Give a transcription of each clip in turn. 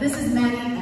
This is Maddie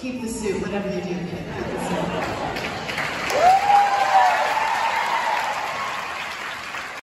keep the suit, whatever you do, keep the suit.